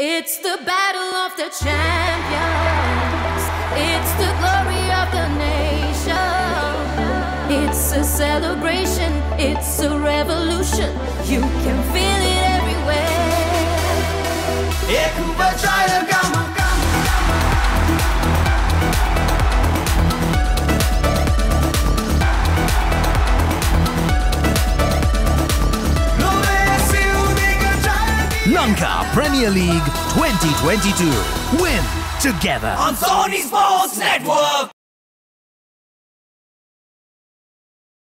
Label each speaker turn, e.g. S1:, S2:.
S1: It's the battle of the champions. It's the glory of the nation. It's a celebration. It's a revolution. You can feel it everywhere.
S2: Yeah,
S3: Lanka Premier League 2022. Win together.
S2: on Sony Sports Network